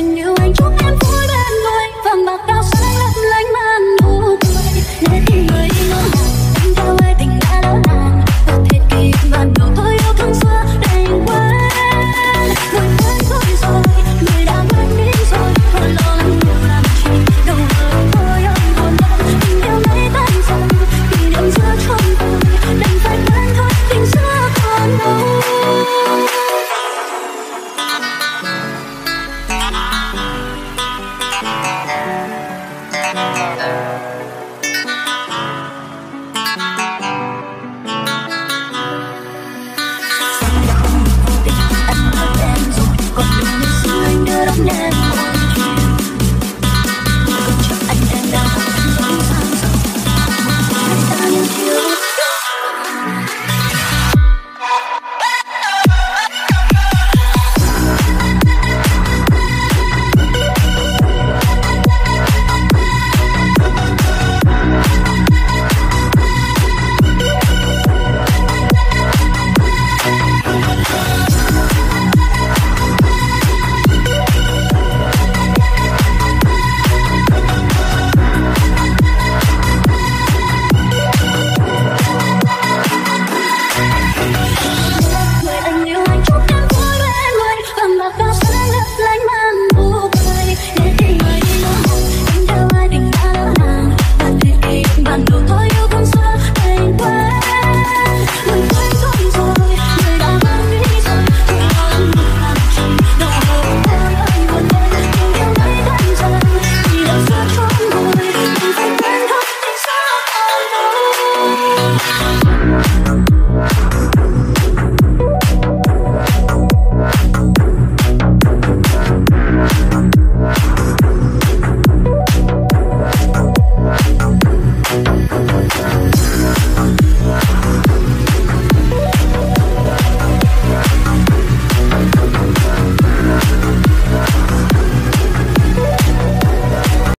When you.